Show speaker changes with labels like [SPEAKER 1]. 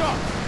[SPEAKER 1] Shots!